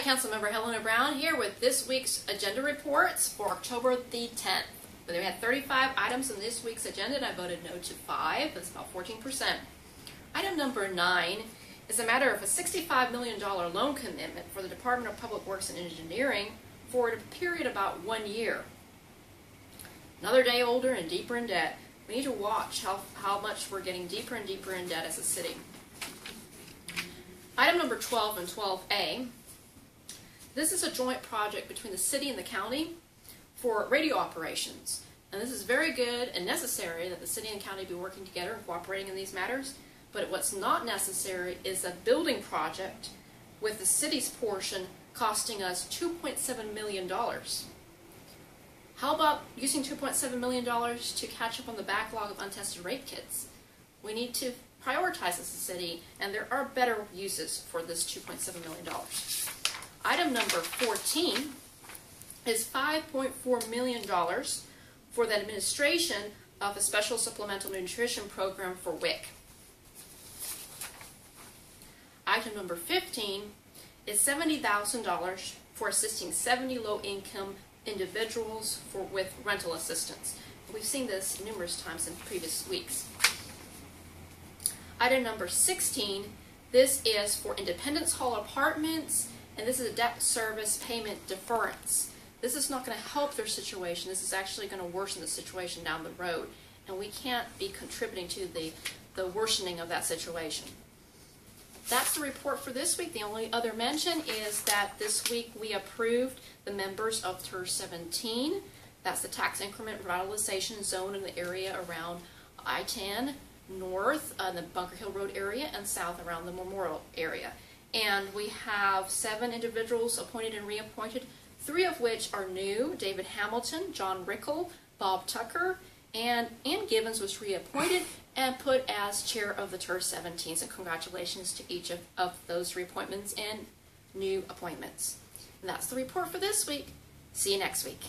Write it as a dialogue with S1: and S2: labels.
S1: Councilmember Helena Brown here with this week's agenda reports for October the 10th. We had 35 items in this week's agenda, and I voted no to five. That's about 14%. Item number nine is a matter of a $65 million loan commitment for the Department of Public Works and Engineering for a period about one year. Another day older and deeper in debt. We need to watch how, how much we're getting deeper and deeper in debt as a city. Item number 12 and 12A. This is a joint project between the city and the county for radio operations. And this is very good and necessary that the city and county be working together and cooperating in these matters. But what's not necessary is a building project with the city's portion costing us $2.7 million. How about using $2.7 million to catch up on the backlog of untested rape kits? We need to prioritize as a city, and there are better uses for this $2.7 million. Item number 14 is $5.4 million for the administration of a special supplemental nutrition program for WIC. Item number 15 is $70,000 for assisting 70 low-income individuals for, with rental assistance. We've seen this numerous times in previous weeks. Item number 16, this is for Independence Hall Apartments, and this is a debt service payment deference. This is not going to help their situation. This is actually going to worsen the situation down the road, and we can't be contributing to the, the worsening of that situation. That's the report for this week. The only other mention is that this week we approved the members of TIRZ 17. That's the tax increment revitalization zone in the area around I-10 north on the Bunker Hill Road area and south around the Memorial area. And we have seven individuals appointed and reappointed, three of which are new, David Hamilton, John Rickle, Bob Tucker, and Ann Gibbons was reappointed and put as chair of the TIRZ 17. So congratulations to each of, of those reappointments and new appointments. And that's the report for this week. See you next week.